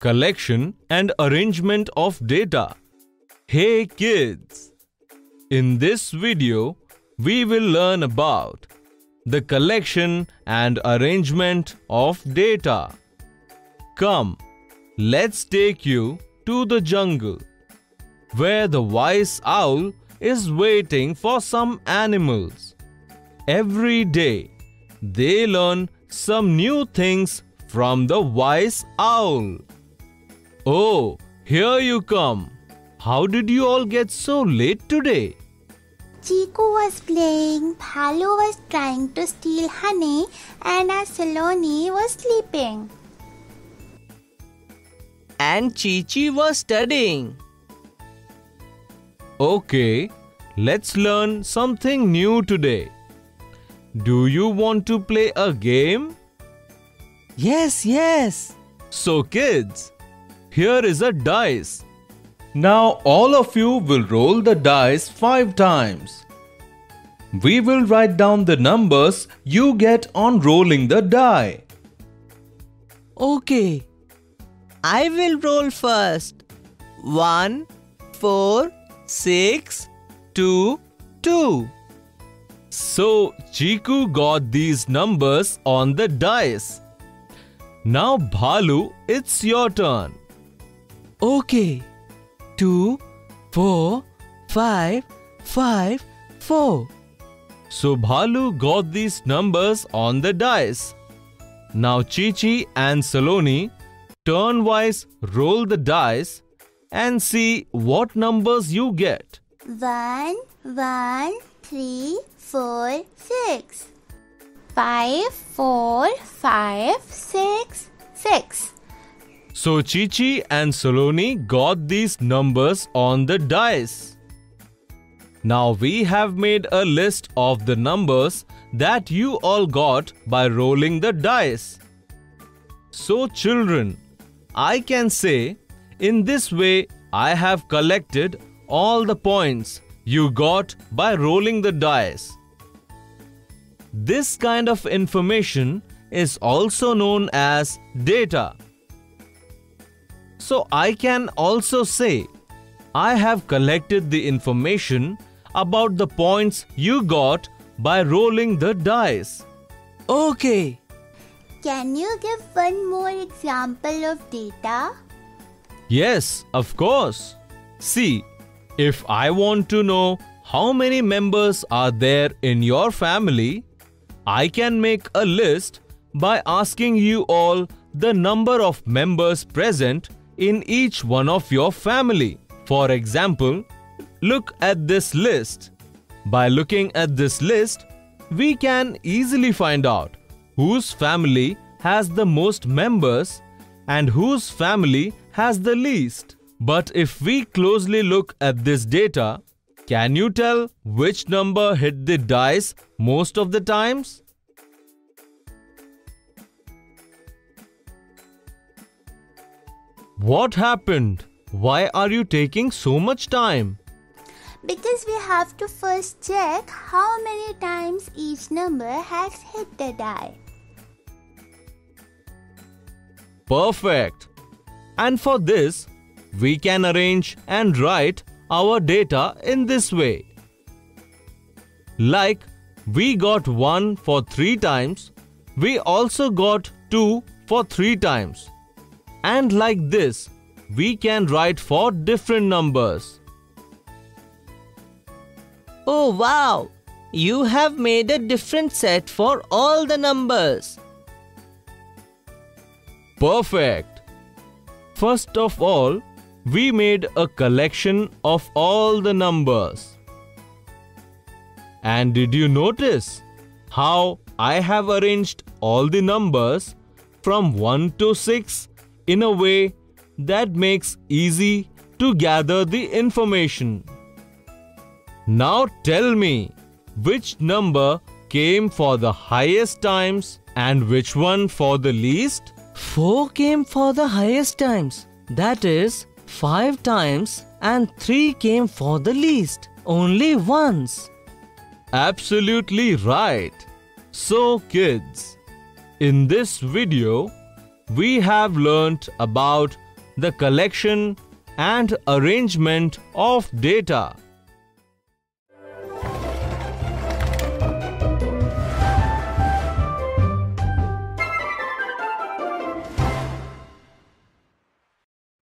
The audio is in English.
collection and arrangement of data. Hey kids! In this video, we will learn about the collection and arrangement of data. Come, let's take you to the jungle where the wise owl is waiting for some animals. Every day, they learn some new things from the wise owl. Oh, here you come. How did you all get so late today? Chiku was playing, Bhalu was trying to steal honey, and our was sleeping. And Chichi was studying. Okay, let's learn something new today. Do you want to play a game? Yes, yes. So, kids, here is a dice. Now, all of you will roll the dice five times. We will write down the numbers you get on rolling the die. Okay. I will roll first. One, four, six, two, two. So, Chiku got these numbers on the dice. Now, Bhalu, it's your turn. Okay. Two, four, five, five, four. So Bhalu got these numbers on the dice. Now Chichi and Saloni turn-wise roll the dice and see what numbers you get. One, one, three, four, six. Five, four, five, six, six. So Chichi and Saloni got these numbers on the dice. Now we have made a list of the numbers that you all got by rolling the dice. So children, I can say in this way I have collected all the points you got by rolling the dice. This kind of information is also known as data. So I can also say I have collected the information about the points you got by rolling the dice. Okay. Can you give one more example of data? Yes, of course. See, if I want to know how many members are there in your family, I can make a list by asking you all the number of members present in each one of your family. For example, look at this list. By looking at this list, we can easily find out whose family has the most members and whose family has the least. But if we closely look at this data, can you tell which number hit the dice most of the times? What happened? Why are you taking so much time? Because we have to first check how many times each number has hit the die. Perfect. And for this, we can arrange and write our data in this way. Like we got 1 for 3 times, we also got 2 for 3 times. And like this, we can write for different numbers. Oh wow! You have made a different set for all the numbers. Perfect. First of all, we made a collection of all the numbers. And did you notice how I have arranged all the numbers from 1 to 6 in a way that makes easy to gather the information. Now tell me which number came for the highest times and which one for the least? 4 came for the highest times. That is 5 times and 3 came for the least. Only once. Absolutely right. So kids, in this video, we have learnt about the collection and arrangement of data.